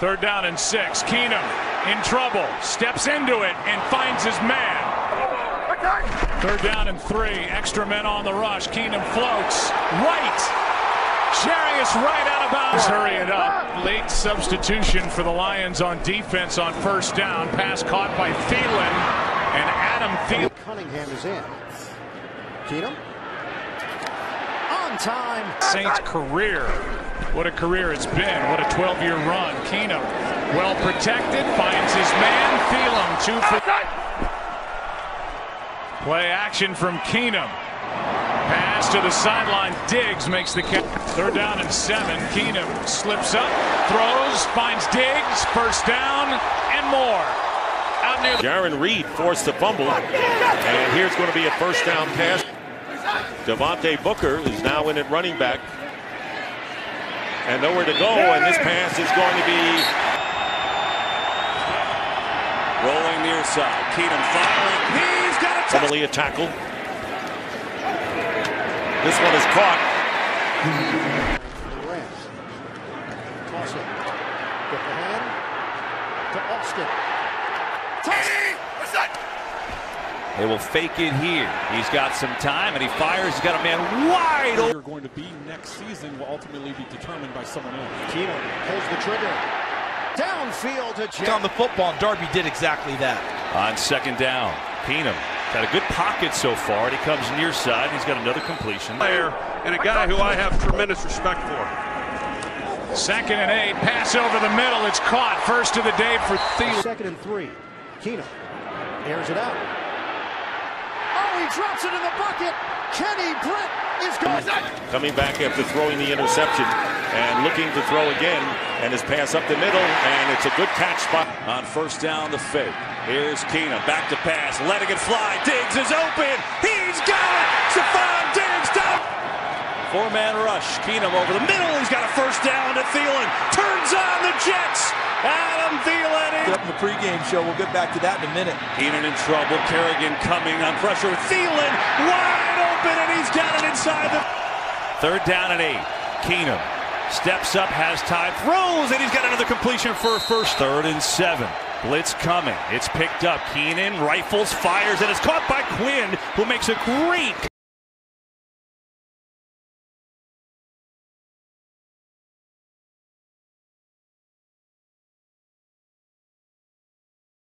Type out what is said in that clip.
Third down and six. Keenum in trouble. Steps into it and finds his man. Third down and three. Extra men on the rush. Keenum floats. Right. Jarius Wright out of bounds. Hurry it up. Late substitution for the Lions on defense on first down. Pass caught by Thielen. And Adam Thielen. Cunningham is in. Keenum. On time. Saints career. What a career it's been. What a 12-year run. Keenum well protected. Finds his man. Thielen two for. Play action from Keenum. Pass to the sideline. Diggs makes the catch. Third down and seven. Keenum slips up, throws, finds Diggs. First down and more. Out near the. Jarran Reed forced the fumble. And here's going to be a first down pass. Devontae Booker is now in at running back. And nowhere to go. And this pass is going to be rolling near side. Keenum firing. He's got a Formally a tackle. This one is caught. Rams. Toss it. Get the hand to Austin. They will fake it here. He's got some time and he fires. He's got a man wide open. You're going to be next season will ultimately be determined by someone else. Keenum pulls the trigger. Downfield to Jet. on the football, and Darby did exactly that. On second down, Keenum got a good pocket so far, and he comes near side. He's got another completion. player and a guy who I have tremendous respect for. Second and eight. Pass over the middle. It's caught. First of the day for Thielen. Second and three. Keenum airs it out. Drops it in the bucket. Kenny Britt is going. Coming back after throwing the interception and looking to throw again. And his pass up the middle. And it's a good catch spot. On first down, the fake. Here's Keenum back to pass, letting it fly. Diggs is open. He's got it. Stefon Diggs down. Four-man rush. Keenum over the middle. He's got a first down to Thielen. Turns on the Jets. Adam Thielen. Up in the pregame show. We'll get back to that in a minute. Keenum in trouble. Kerrigan coming on pressure. Thielen wide open, and he's got it inside the. Third down and eight. Keenum steps up, has time, throws, and he's got another completion for a first. Third and seven. Blitz coming. It's picked up. Keenum rifles, fires, and it's caught by Quinn, who makes a great